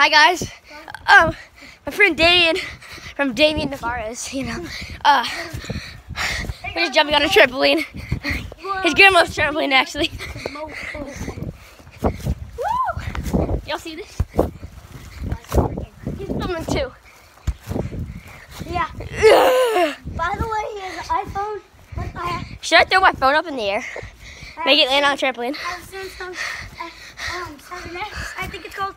Hi guys. Oh, my friend Damien from Damien Navarez, you know. Uh, we're just jumping on a trampoline. His grandma's trampoline actually. Woo! Y'all see this? He's filming too. Yeah. By the way, he has an iPhone. Should I throw my phone up in the air? Make it land on a trampoline. have Samsung uh, um, 7X, I think it's called.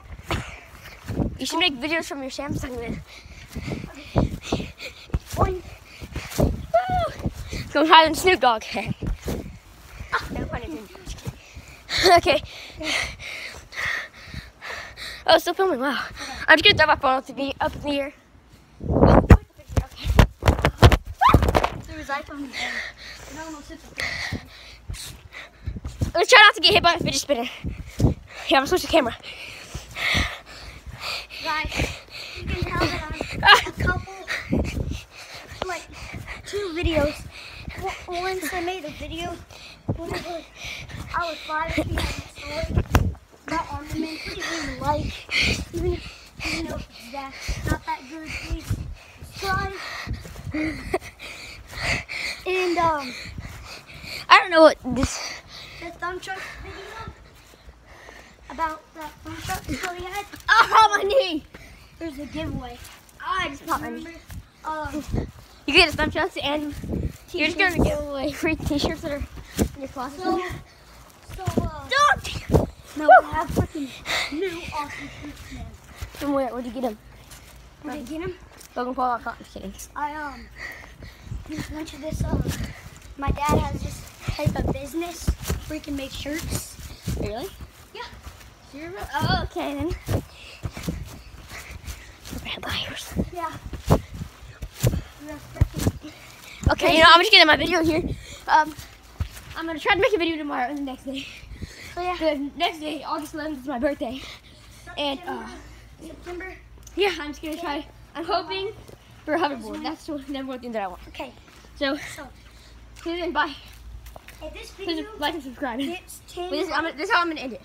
You should make videos from your Samsung then. Boing. Woo! Go hide in Snoop Dogg. No pun intended. okay. Oh, it's still filming. Wow. I'm just gonna throw my phone up, to be up in the air. There was iPhone. And no one sits up there. Let's try not to get hit by a fidget spinner. Yeah, I'm gonna switch the camera. Guys, you can tell that I'm Ah, a couple, like, two videos. Once I made a video, I was five feet story, about ornament, leave a like. Even if you know that's not that good, please subscribe. And, um, I don't know what this. the thumb truck video about that thumb truck that we had, Oh, my knee! there's a giveaway. I just popped my knee. Um, You get a thumb shots and you're just gonna give away free t-shirts that are in your closet. So, so, uh, Don't! no, we have freaking new awesome shirts, man. From where? Where'd you get them? Where did I get them? Logan Paul. I'm just kidding. I, um, just went to this, um, my dad has this type of business where he can make shirts. Really? You're Oh, okay then. Yeah. Okay, you know, I'm just getting my video here. Um, I'm gonna try to make a video tomorrow, and the next day. So, yeah. The next day, August 11th, is my birthday. And, uh, September. yeah, I'm just gonna try. I'm hoping for a hoverboard. That's the number one thing that I want. Okay. So, So, see you then. Bye. if this Please video like and subscribe. gets 10 This I'm, this is how I'm gonna end it.